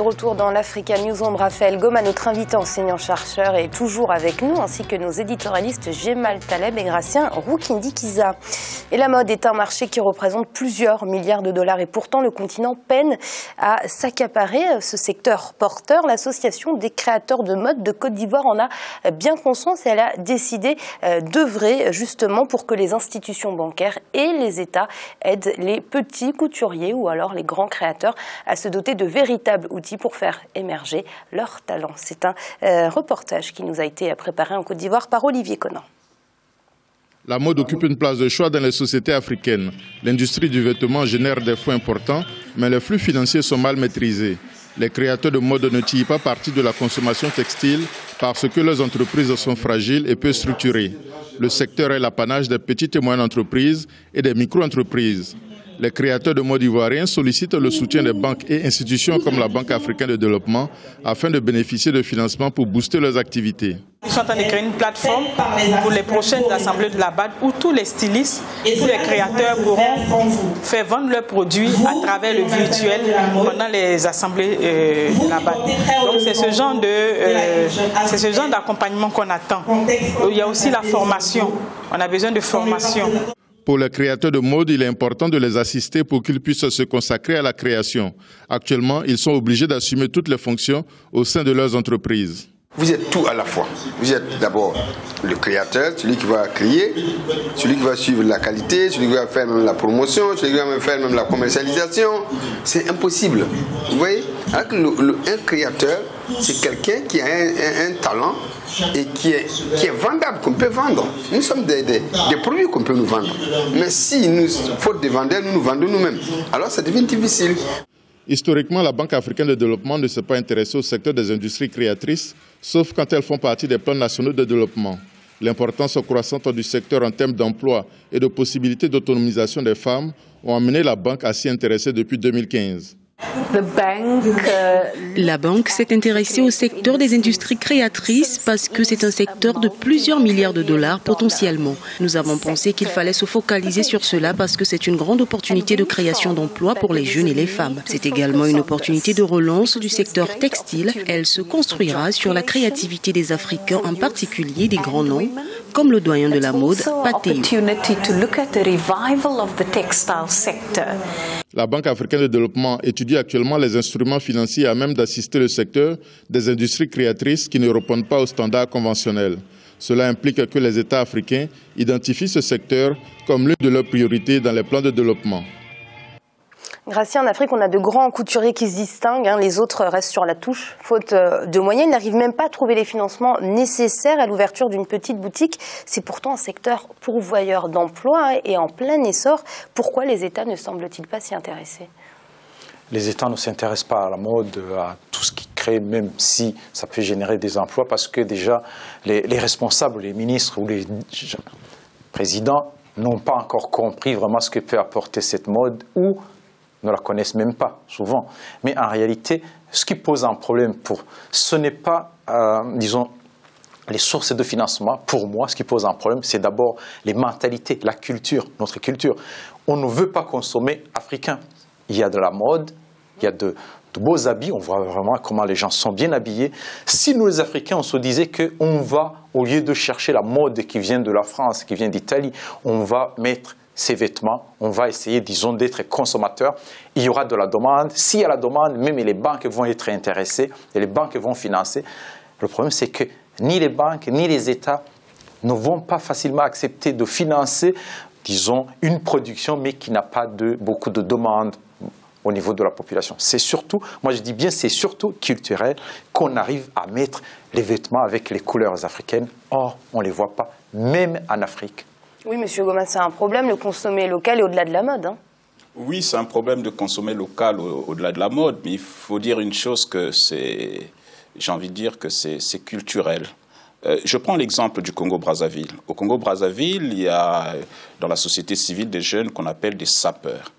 De retour dans l'Africa Newsroom, Raphaël Goma, notre invité enseignant-chercheur, est toujours avec nous, ainsi que nos éditorialistes Gemal Taleb et Gracien Roukindi Kiza. Et la mode est un marché qui représente plusieurs milliards de dollars et pourtant le continent peine à s'accaparer ce secteur porteur. L'association des créateurs de mode de Côte d'Ivoire en a bien conscience et elle a décidé euh, d'œuvrer justement pour que les institutions bancaires et les États aident les petits couturiers ou alors les grands créateurs à se doter de véritables outils pour faire émerger leurs talents. C'est un euh, reportage qui nous a été préparé en Côte d'Ivoire par Olivier Conan. La mode occupe une place de choix dans les sociétés africaines. L'industrie du vêtement génère des fonds importants, mais les flux financiers sont mal maîtrisés. Les créateurs de mode ne tirent pas partie de la consommation textile parce que leurs entreprises sont fragiles et peu structurées. Le secteur est l'apanage des petites et moyennes entreprises et des micro-entreprises les créateurs de mode ivoiriens sollicitent le soutien des banques et institutions comme la Banque africaine de développement afin de bénéficier de financements pour booster leurs activités. Ils sont en train de créer une plateforme pour les prochaines assemblées de la BAD où tous les stylistes, tous les créateurs pourront faire vendre leurs produits à travers le virtuel pendant les assemblées euh, de la BAD. Donc c'est ce genre de, euh, c'est ce genre d'accompagnement qu'on attend. Il y a aussi la formation. On a besoin de formation. Pour les créateurs de mode, il est important de les assister pour qu'ils puissent se consacrer à la création. Actuellement, ils sont obligés d'assumer toutes les fonctions au sein de leurs entreprises. Vous êtes tout à la fois. Vous êtes d'abord le créateur, celui qui va créer, celui qui va suivre la qualité, celui qui va faire la promotion, celui qui va même faire même la commercialisation. C'est impossible. Vous voyez Un créateur, c'est quelqu'un qui a un, talent et qui est, qui est vendable, qu'on peut vendre. Nous sommes des, des, produits qu'on peut nous vendre. Mais si nous, faute de vendeurs, nous nous vendons nous-mêmes, alors ça devient difficile. Historiquement, la Banque africaine de développement ne s'est pas intéressée au secteur des industries créatrices, sauf quand elles font partie des plans nationaux de développement. L'importance croissante du secteur en termes d'emploi et de possibilités d'autonomisation des femmes ont amené la banque à s'y intéresser depuis 2015. La banque s'est intéressée au secteur des industries créatrices parce que c'est un secteur de plusieurs milliards de dollars potentiellement. Nous avons pensé qu'il fallait se focaliser sur cela parce que c'est une grande opportunité de création d'emplois pour les jeunes et les femmes. C'est également une opportunité de relance du secteur textile. Elle se construira sur la créativité des Africains, en particulier des grands noms comme le doyen de la mode. La Banque africaine de développement étudie actuellement les instruments financiers à même d'assister le secteur des industries créatrices qui ne répondent pas aux standards conventionnels. Cela implique que les États africains identifient ce secteur comme l'une de leurs priorités dans les plans de développement. Grâce en Afrique, on a de grands couturiers qui se distinguent. Hein. Les autres restent sur la touche. Faute euh, de moyens, ils n'arrivent même pas à trouver les financements nécessaires à l'ouverture d'une petite boutique. C'est pourtant un secteur pourvoyeur d'emplois et en plein essor. Pourquoi les États ne semblent-ils pas s'y intéresser? Les États ne s'intéressent pas à la mode, à tout ce qui crée, même si ça peut générer des emplois, parce que déjà, les, les responsables, les ministres ou les présidents n'ont pas encore compris vraiment ce que peut apporter cette mode ou ne la connaissent même pas, souvent. Mais en réalité, ce qui pose un problème pour, ce n'est pas, euh, disons, les sources de financement. Pour moi, ce qui pose un problème, c'est d'abord les mentalités, la culture, notre culture. On ne veut pas consommer africain. Il y a de la mode, il y a de, de beaux habits, on voit vraiment comment les gens sont bien habillés. Si nous, les Africains, on se disait qu'on va, au lieu de chercher la mode qui vient de la France, qui vient d'Italie, on va mettre ces vêtements, on va essayer, disons, d'être consommateur. Il y aura de la demande. S'il y a la demande, même les banques vont être intéressées et les banques vont financer. Le problème, c'est que ni les banques ni les États ne vont pas facilement accepter de financer, disons, une production, mais qui n'a pas de, beaucoup de demandes au niveau de la population. C'est surtout, moi je dis bien, c'est surtout culturel qu'on arrive à mettre les vêtements avec les couleurs africaines. Or, on ne les voit pas, même en Afrique. Oui, Monsieur Goma, c'est un problème, le consommer local et au-delà de la mode. Hein. Oui, c'est un problème de consommer local au-delà de la mode, mais il faut dire une chose que c'est, j'ai envie de dire que c'est culturel. Euh, je prends l'exemple du Congo-Brazzaville. Au Congo-Brazzaville, il y a dans la société civile des jeunes qu'on appelle des sapeurs.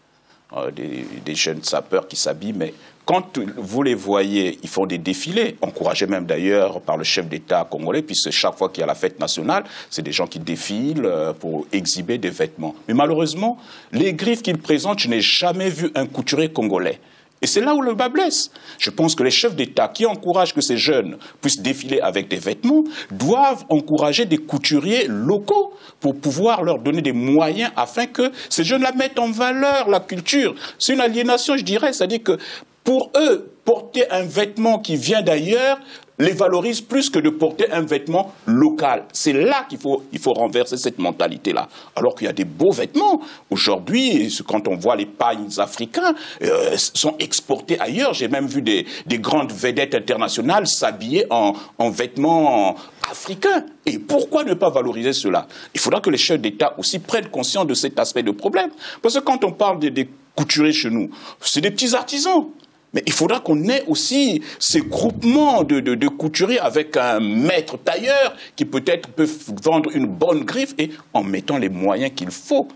Euh, des, jeunes sapeurs qui s'habillent, mais quand vous les voyez, ils font des défilés, encouragés même d'ailleurs par le chef d'État congolais, puisque chaque fois qu'il y a la fête nationale, c'est des gens qui défilent euh, pour exhiber des vêtements. Mais malheureusement, les griffes qu'ils présentent, je n'ai jamais vu un couturier congolais Et c'est là où le bas blesse. Je pense que les chefs d'État qui encouragent que ces jeunes puissent défiler avec des vêtements doivent encourager des couturiers locaux pour pouvoir leur donner des moyens afin que ces jeunes-là mettent en valeur la culture. C'est une aliénation, je dirais, c'est-à-dire que pour eux, porter un vêtement qui vient d'ailleurs les valorise plus que de porter un vêtement local. C'est là qu'il faut, il faut renverser cette mentalité-là. Alors qu'il y a des beaux vêtements. Aujourd'hui, quand on voit les pailles africains, euh, sont exportés ailleurs. J'ai même vu des, des, grandes vedettes internationales s'habiller en, en, vêtements africains. Et pourquoi ne pas valoriser cela? Il faudra que les chefs d'État aussi prennent conscience de cet aspect de problème. Parce que quand on parle des couturiers chez nous, c'est des petits artisans. Mais il faudra qu'on ait aussi ces groupements de, de, de, couturiers avec un maître tailleur qui peut-être peut vendre une bonne griffe et en mettant les moyens qu'il faut.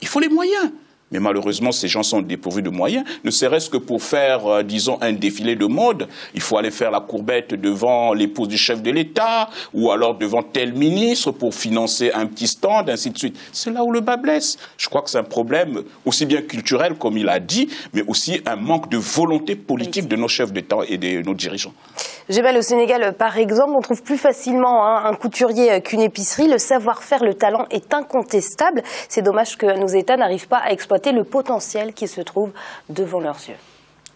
Il faut les moyens. Mais malheureusement, ces gens sont dépourvus de moyens, ne serait-ce que pour faire, euh, disons, un défilé de mode. Il faut aller faire la courbette devant l'épouse du chef de l'État ou alors devant tel ministre pour financer un petit stand, ainsi de suite. C'est là où le bas blesse. Je crois que c'est un problème aussi bien culturel, comme il a dit, mais aussi un manque de volonté politique de nos chefs d'État et de nos dirigeants. Jébel, au Sénégal, par exemple, on trouve plus facilement hein, un couturier qu'une épicerie. Le savoir-faire, le talent est incontestable. C'est dommage que nos États n'arrivent pas à exploiter le potentiel qui se trouve devant leurs yeux.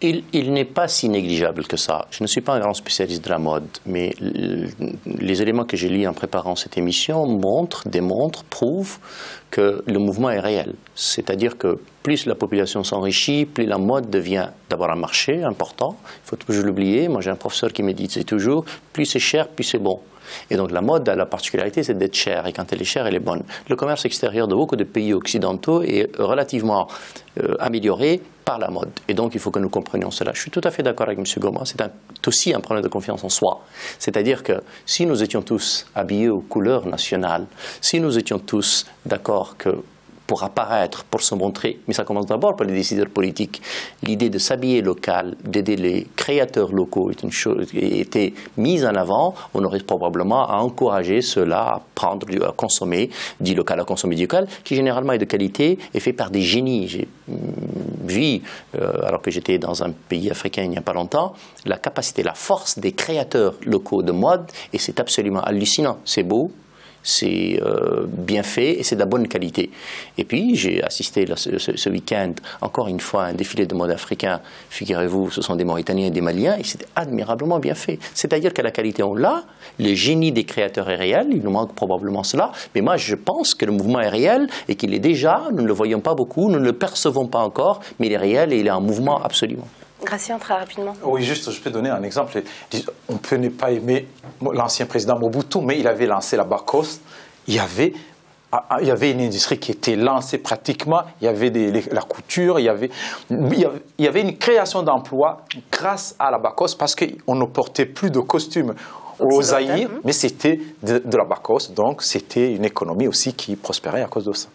Il, n'est pas si négligeable que ça. Je ne suis pas un grand spécialiste de la mode, mais les éléments que j'ai lus en préparant cette émission montrent, démontrent, prouvent que le mouvement est réel. C'est-à-dire que plus la population s'enrichit, plus la mode devient d'abord un marché important. Il faut toujours l'oublier. Moi, j'ai un professeur qui me dit c'est toujours plus c'est cher, plus c'est bon. Et donc la mode a la particularité, c'est d'être chère. Et quand elle est chère, elle est bonne. Le commerce extérieur de beaucoup de pays occidentaux est relativement euh, amélioré par la mode. Et donc il faut que nous comprenions cela. Je suis tout à fait d'accord avec M. Goma. C'est aussi un problème de confiance en soi. C'est-à-dire que si nous étions tous habillés aux couleurs nationales, si nous étions tous d'accord que pour apparaître, pour se montrer. Mais ça commence d'abord par les décideurs politiques. L'idée de s'habiller local, d'aider les créateurs locaux est une chose était mise en avant. On aurait probablement à encourager cela à prendre, à consommer, dit local, à consommer du local, qui généralement est de qualité et fait par des génies. J'ai mm, vu, euh, alors que j'étais dans un pays africain il n'y a pas longtemps, la capacité, la force des créateurs locaux de mode, et c'est absolument hallucinant. C'est beau, c'est euh, bien fait et c'est de la bonne qualité. Et puis, j'ai assisté ce, week-end, encore une fois, à un défilé de mode africain. Figurez-vous, ce sont des Mauritaniens et des Maliens, et c'était admirablement bien fait. C'est-à-dire que la qualité, on l'a, le génie des créateurs est réel, il nous manque probablement cela, mais moi, je pense que le mouvement est réel et qu'il est déjà, nous ne le voyons pas beaucoup, nous ne le percevons pas encore, mais il est réel et il est en mouvement absolument. Gratien, très rapidement. Oui, juste, je peux donner un exemple. On peut ne pas aimer l'ancien président Mobutu, mais il avait lancé la Bacos. Il y avait ah, ah, il y avait une industrie qui était lancée pratiquement, il y avait la couture, il y avait, il y avait une création d'emplois grâce à la Bacos parce qu'on ne portait plus de costumes aux Zaïre, mais c'était de, de, la Bacos, donc c'était une économie aussi qui prospérait à cause de ça.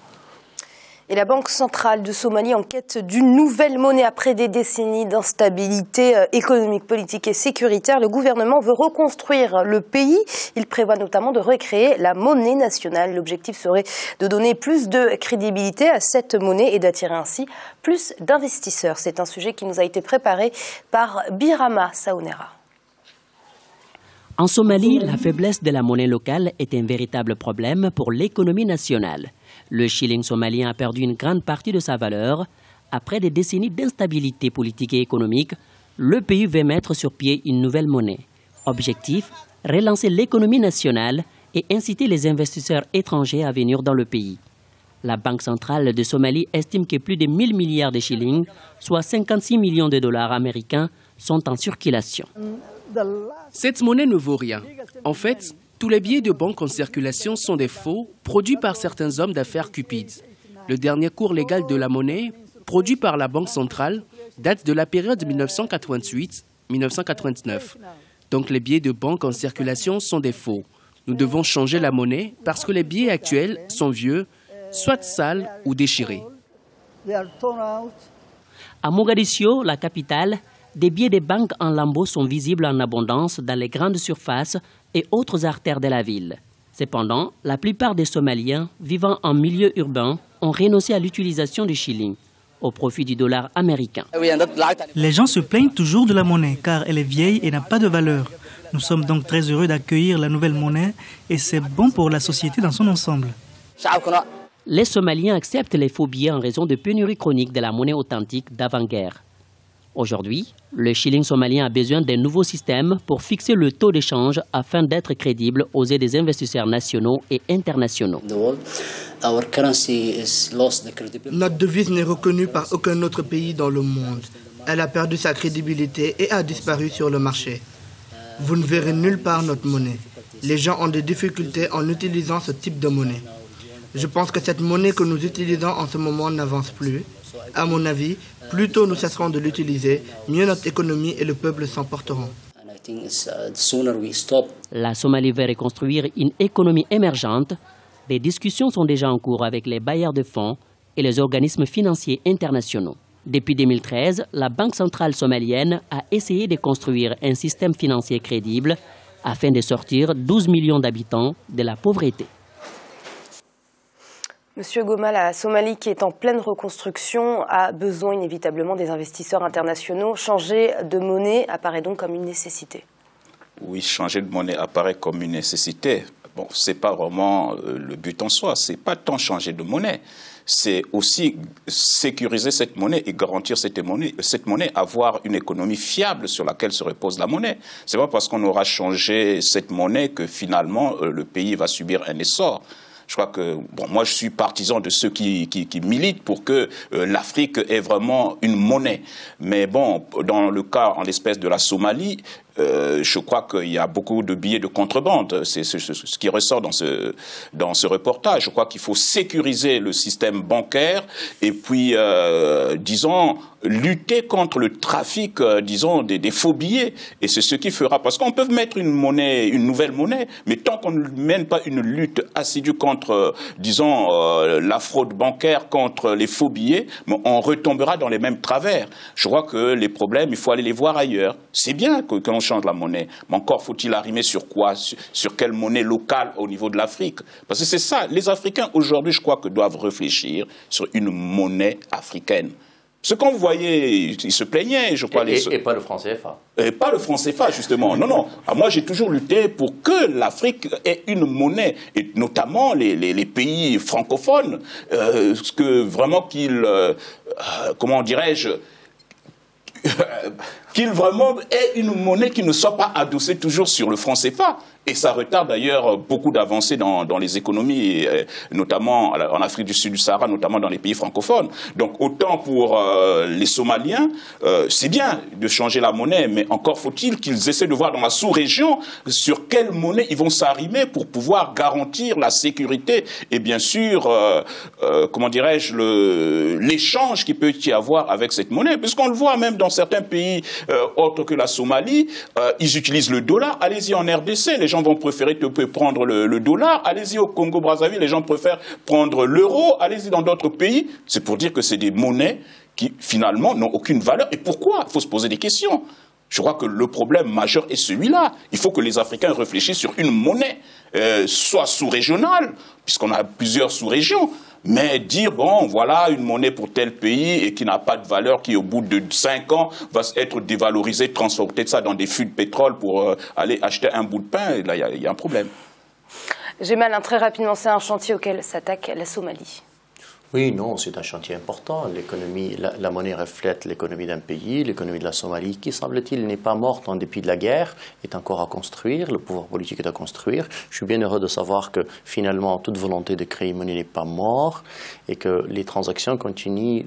Et la Banque centrale de Somalie en quête d'une nouvelle monnaie après des décennies d'instabilité euh, économique, politique et sécuritaire. Le gouvernement veut reconstruire le pays. Il prévoit notamment de recréer la monnaie nationale. L'objectif serait de donner plus de crédibilité à cette monnaie et d'attirer ainsi plus d'investisseurs. C'est un sujet qui nous a été préparé par Birama Saunera. En Somalie, la faiblesse de la monnaie locale est un véritable problème pour l'économie nationale. Le shilling somalien a perdu une grande partie de sa valeur. Après des décennies d'instabilité politique et économique, le pays veut mettre sur pied une nouvelle monnaie. Objectif relancer l'économie nationale et inciter les investisseurs étrangers à venir dans le pays. La Banque centrale de Somalie estime que plus de 1000 milliards de shillings, soit 56 millions de dollars américains, sont en circulation. Cette monnaie ne vaut rien. En fait, tous les billets de banque en circulation sont des faux produits par certains hommes d'affaires cupides. Le dernier cours légal de la monnaie, produit par la Banque centrale, date de la période 1988-1999. Donc les billets de banque en circulation sont des faux. Nous devons changer la monnaie parce que les billets actuels sont vieux, soit sales ou déchirés. À Mogadiscio, la capitale, des billets de banque en lambeaux sont visibles en abondance dans les grandes surfaces et autres artères de la ville. Cependant, la plupart des Somaliens vivant en milieu urbain ont renoncé à l'utilisation du shilling. au profit du dollar américain. Les gens se plaignent toujours de la monnaie car elle est vieille et n'a pas de valeur. Nous sommes donc très heureux d'accueillir la nouvelle monnaie et c'est bon pour la société dans son ensemble. Les Somaliens acceptent les faux billets en raison de pénurie chronique de la monnaie authentique d'avant-guerre. Aujourd'hui, le shilling somalien a besoin d'un nouveau système pour fixer le taux d'échange afin d'être crédible aux yeux des investisseurs nationaux et internationaux. Notre devise n'est reconnue par aucun autre pays dans le monde. Elle a perdu sa crédibilité et a disparu sur le marché. Vous ne verrez nulle part notre monnaie. Les gens ont des difficultés en utilisant ce type de monnaie. Je pense que cette monnaie que nous utilisons en ce moment n'avance plus. À mon avis, plus tôt nous cesserons de l'utiliser, mieux notre économie et le peuple s'en porteront. La Somalie veut reconstruire une économie émergente. Des discussions sont déjà en cours avec les bailleurs de fonds et les organismes financiers internationaux. Depuis 2013, la Banque centrale somalienne a essayé de construire un système financier crédible afin de sortir 12 millions d'habitants de la pauvreté. Monsieur Goma, la Somalie qui est en pleine reconstruction a besoin inévitablement des investisseurs internationaux. Changer de monnaie apparaît donc comme une nécessité. Oui, changer de monnaie apparaît comme une nécessité. Bon, c'est pas vraiment euh, le but en soi. C'est pas tant changer de monnaie c'est aussi sécuriser cette monnaie et garantir cette monnaie, cette monnaie, avoir une économie fiable sur laquelle se repose la monnaie. C'est pas parce qu'on aura changé cette monnaie que finalement euh, le pays va subir un essor. Je crois que, bon, moi je suis partisan de ceux qui, militent pour que euh, l'Afrique ait vraiment une monnaie. Mais bon, dans le cas, en l'espèce de la Somalie, euh, je crois qu'il y a beaucoup de billets de contrebande. C'est ce, qui ressort dans ce, dans ce reportage. Je crois qu'il faut sécuriser le système bancaire et puis, euh, disons, lutter contre le trafic, euh, disons, des, des, faux billets. Et c'est ce qui fera, parce qu'on peut mettre une monnaie, une nouvelle monnaie, mais tant qu'on ne mène pas une lutte assidue contre, disons, la fraude bancaire, contre les faux billets, on retombera dans les mêmes travers. Je crois que les problèmes, il faut aller les voir ailleurs. C'est bien que, que change la monnaie. Mais encore faut-il arrimer sur quoi? Sur, quelle monnaie locale au niveau de l'Afrique? Parce que c'est ça. Les Africains, aujourd'hui, je crois que doivent réfléchir sur une monnaie africaine. Ce qu'on voyait, ils se plaignaient, je crois. Et, pas le franc CFA. Et pas le franc CFA, justement. Non, non. Ah, moi, j'ai toujours lutté pour que l'Afrique ait une monnaie, et notamment les, les, pays francophones, euh, que vraiment qu'ils, euh, euh, comment dirais-je, qu'il vraiment ait une monnaie qui ne soit pas adossée toujours sur le franc CFA. Et ça retarde d'ailleurs beaucoup d'avancées dans, les économies, euh, notamment en Afrique du Sud du Sahara, notamment dans les pays francophones. Donc autant pour euh, les Somaliens, euh, c'est bien de changer la monnaie, mais encore faut-il qu'ils essaient de voir dans la sous-région sur quelle monnaie ils vont s'arrimer pour pouvoir garantir la sécurité et bien sûr, comment dirais-je, l'échange qu'il peut y avoir avec cette monnaie. Puisqu'on le voit même dans certains pays autres que la Somalie, ils utilisent le dollar. Allez-y en RDC, les gens vont préférer prendre le, dollar. Allez-y au Congo-Brazzaville, les gens préfèrent prendre l'euro. Allez-y dans d'autres pays. C'est pour dire que c'est des monnaies qui, finalement, n'ont aucune valeur. Et pourquoi? Il faut se poser des questions. Je crois que le problème majeur est celui-là. Il faut que les Africains réfléchissent sur une monnaie, euh, soit sous-régionale, puisqu'on a plusieurs sous-régions, mais dire, bon, voilà une monnaie pour tel pays et qui n'a pas de valeur, qui au bout de 5 ans va être dévalorisée, transporter ça dans des fûts de pétrole pour euh, aller acheter un bout de pain, là, il y, a un problème. J'ai mal, très rapidement, c'est un chantier auquel s'attaque la Somalie. Oui, non, c'est un chantier important. L'économie, la, monnaie reflète l'économie d'un pays, l'économie de la Somalie, qui semble-t-il n'est pas morte en dépit de la guerre, est encore à construire, le pouvoir politique est à construire. Je suis bien heureux de savoir que finalement toute volonté de créer une monnaie n'est pas morte et que les transactions continuent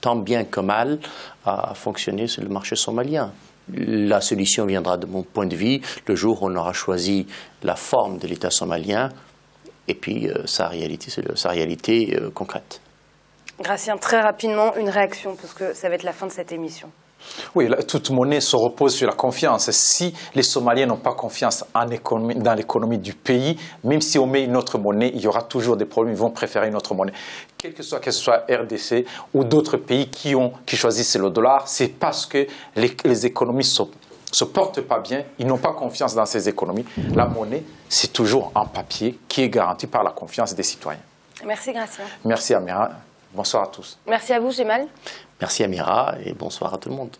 tant bien que mal à fonctionner sur le marché somalien. La solution viendra, de mon point de vue, le jour où on aura choisi la forme de l'État somalien et puis euh, sa réalité, sa réalité euh, concrète. Gracien, très rapidement, une réaction, parce que ça va être la fin de cette émission. Oui, toute monnaie se repose sur la confiance. Si les Somaliens n'ont pas confiance en économie, dans l'économie du pays, même si on met une autre monnaie, il y aura toujours des problèmes. Ils vont préférer une autre monnaie. Quel que soit, que ce soit RDC ou d'autres pays qui, ont, qui choisissent le dollar, c'est parce que les, les économies sont se portent pas bien, ils n'ont pas confiance dans ces économies. La monnaie, c'est toujours un papier qui est garanti par la confiance des citoyens. Merci Gracien. Merci Amira. Bonsoir à tous. Merci à vous, Gémal. Merci Amira et bonsoir à tout le monde.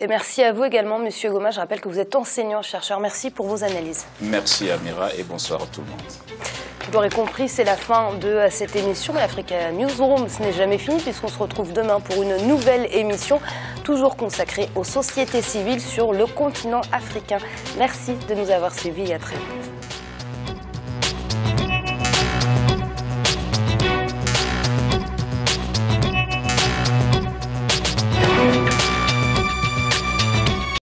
Et merci à vous également, Monsieur Goma. Je rappelle que vous êtes enseignant-chercheur. Merci pour vos analyses. Merci Amira et bonsoir à tout le monde. Vous l'aurez compris, c'est la fin de cette émission. L'Africa Newsroom, ce n'est jamais fini puisqu'on se retrouve demain pour une nouvelle émission, toujours consacrée aux sociétés civiles sur le continent africain. Merci de nous avoir suivis et à très vite.